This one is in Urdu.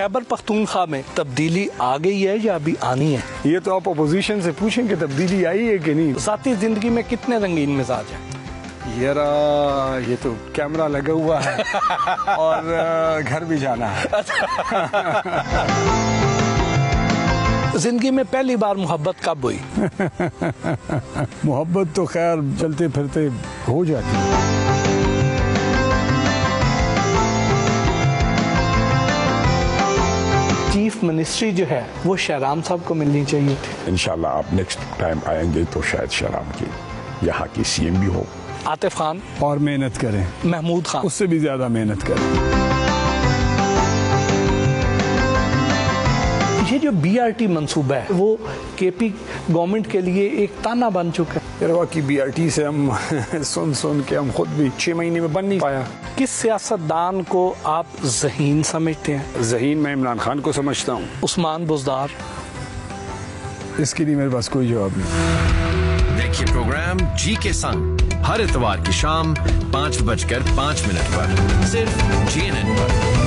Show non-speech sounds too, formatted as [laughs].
خیبر پختونخوا میں تبدیلی آ گئی ہے یا ابھی آنی ہے؟ یہ تو آپ اپوزیشن سے پوچھیں کہ تبدیلی آئی ہے کہ نہیں؟ ذاتی زندگی میں کتنے رنگین مزاج ہیں؟ یارا یہ تو کیمرہ لگا ہوا ہے [laughs] اور گھر بھی جانا ہے۔ [laughs] زندگی میں پہلی بار محبت کب ہوئی؟ [laughs] محبت تو خیر چلتے پھرتے ہو جاتی ہے۔ چیف منسٹری جو ہے وہ شہرام صاحب کو ملنی چاہیے تھی۔ انشاءاللہ آپ نیکسٹ ٹائم آئیں گے تو شاید شرام کی یہاں کی سی ایم بھی ہو۔ عاطف خان اور محنت کریں۔ محمود خان۔ اس سے بھی زیادہ محنت کریں۔ یہ جو بی آر ٹی منصوبہ ہے وہ کے پی گورنمنٹ کے لیے ایک تانا بن چکا ہے۔ یار کی بی آر ٹی سے ہم [laughs] سن سن کے ہم خود بھی چھ مہینے میں بن نہیں پایا۔ کس سیاست دان کو آپ ذہین سمجھتے ہیں؟ ذہین میں عمران خان کو سمجھتا ہوں۔ عثمان بزدار۔ اس کے لیے میرے پاس کوئی جواب نہیں۔ دیکھیے پروگرام جی کے سنگ ہر اتوار کی شام پانچ بج کر پانچ منٹ پر۔ صرف جی این این پر۔